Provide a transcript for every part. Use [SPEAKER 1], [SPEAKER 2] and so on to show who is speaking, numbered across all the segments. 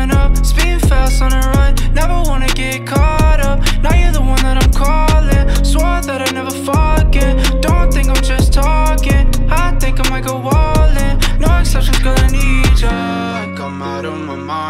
[SPEAKER 1] pulling up. Speeding fast on the run. Never wanna get caught up. Now you're the one that I'm calling. Swore that I'd never forget. Don't think I'm just talking. I think I might go all in. No exceptions, girl, I need ya. Like I'm out of my mind,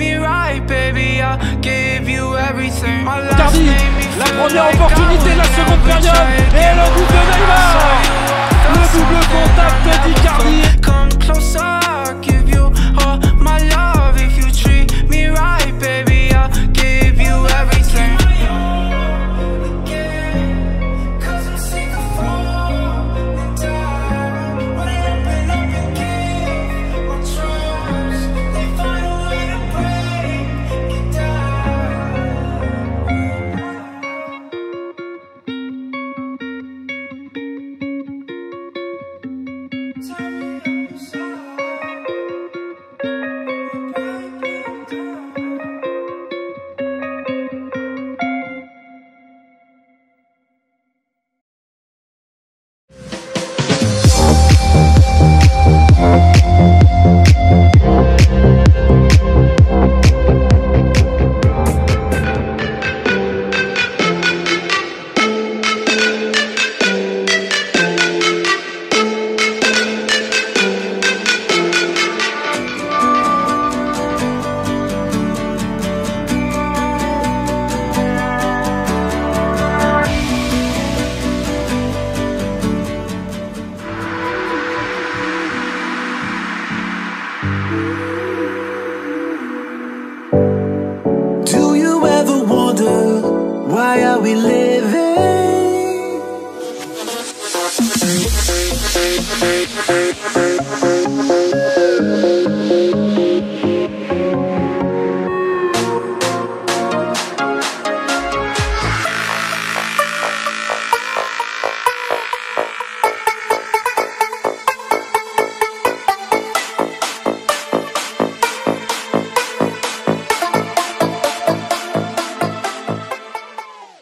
[SPEAKER 1] me right, baby, I'll give you everything. My last
[SPEAKER 2] Icardi,
[SPEAKER 1] made me
[SPEAKER 2] la
[SPEAKER 1] feel
[SPEAKER 2] première
[SPEAKER 1] like I
[SPEAKER 2] opportunité de la
[SPEAKER 1] would
[SPEAKER 2] seconde
[SPEAKER 1] never
[SPEAKER 2] période.
[SPEAKER 1] try
[SPEAKER 2] et
[SPEAKER 1] again,
[SPEAKER 2] le
[SPEAKER 1] but
[SPEAKER 3] Do you ever wonder why are we living?